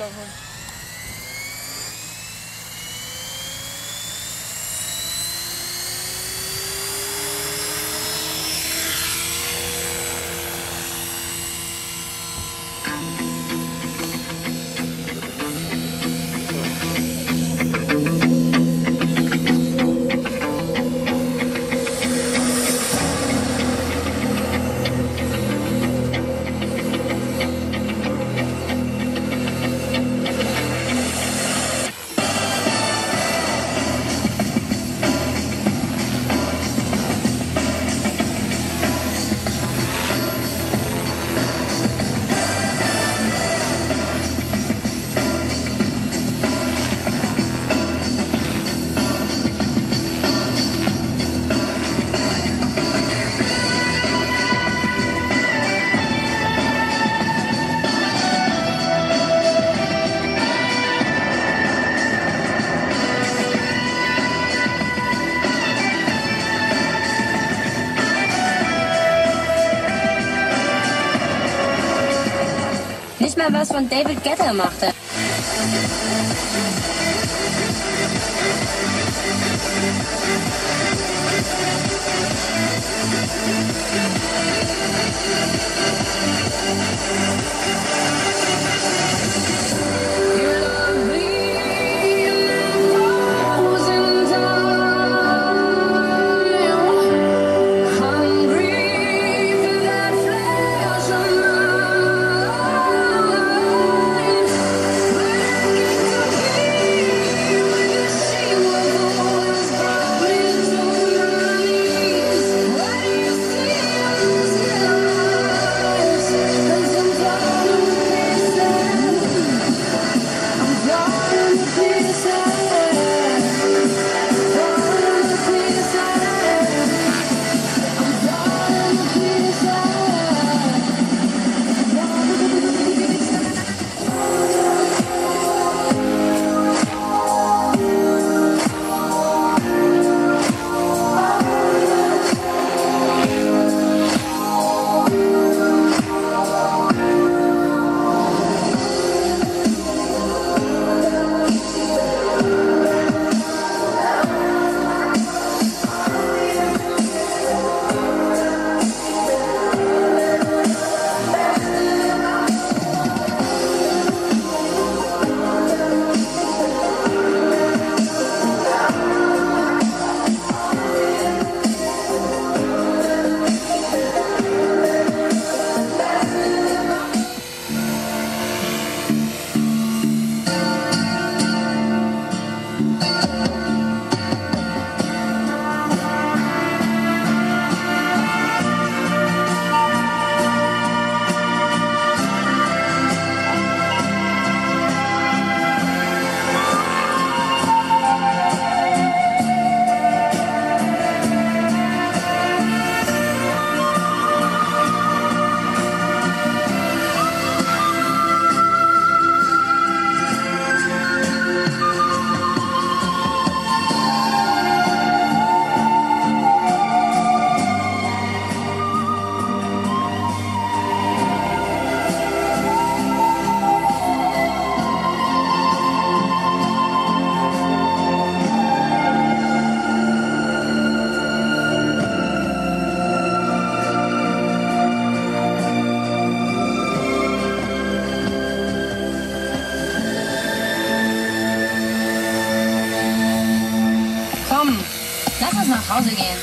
嗯。Mal was von David Guetta machte. Komm, lass uns nach Hause gehen.